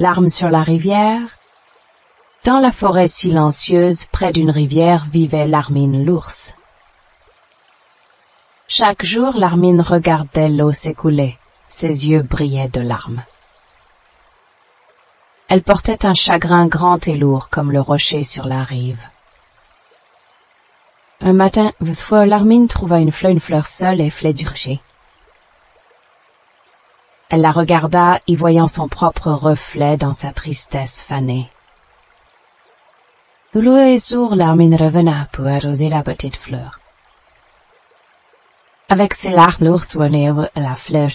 Larmes sur la rivière Dans la forêt silencieuse, près d'une rivière, vivait Larmine l'ours. Chaque jour, Larmine regardait l'eau s'écouler. Ses yeux brillaient de larmes. Elle portait un chagrin grand et lourd comme le rocher sur la rive. Un matin, Larmine trouva une fleur, une fleur seule et flédurgée. Elle la regarda, y voyant son propre reflet dans sa tristesse fanée. Les jours, Larmine revena pour arroser la petite fleur. Avec ses larmes la fleur.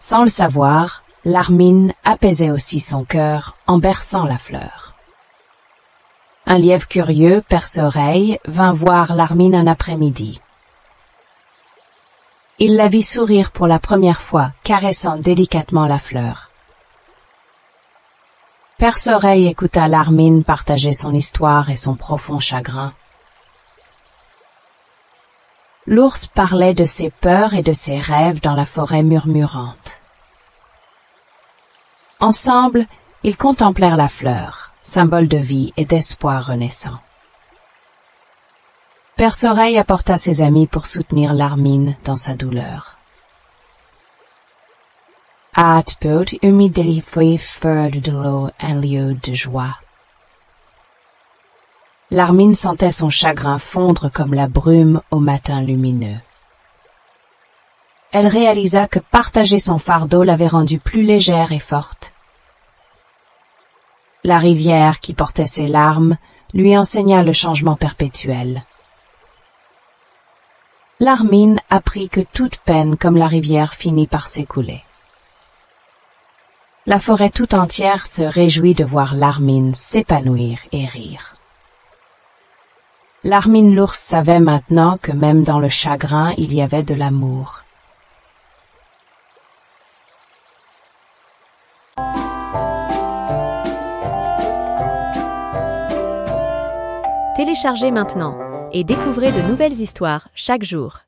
Sans le savoir, Larmine apaisait aussi son cœur en berçant la fleur. Un lièvre curieux, perce-oreille, vint voir Larmine un après-midi. Il la vit sourire pour la première fois, caressant délicatement la fleur. Perce-oreille écouta Larmine partager son histoire et son profond chagrin. L'ours parlait de ses peurs et de ses rêves dans la forêt murmurante. Ensemble, ils contemplèrent la fleur, symbole de vie et d'espoir renaissant. Perce-Oreille apporta ses amis pour soutenir Larmine dans sa douleur. Larmine sentait son chagrin fondre comme la brume au matin lumineux. Elle réalisa que partager son fardeau l'avait rendue plus légère et forte. La rivière qui portait ses larmes lui enseigna le changement perpétuel. Larmine apprit que toute peine comme la rivière finit par s'écouler. La forêt tout entière se réjouit de voir Larmine s'épanouir et rire. Larmine l'ours savait maintenant que même dans le chagrin il y avait de l'amour. Téléchargez maintenant et découvrez de nouvelles histoires chaque jour.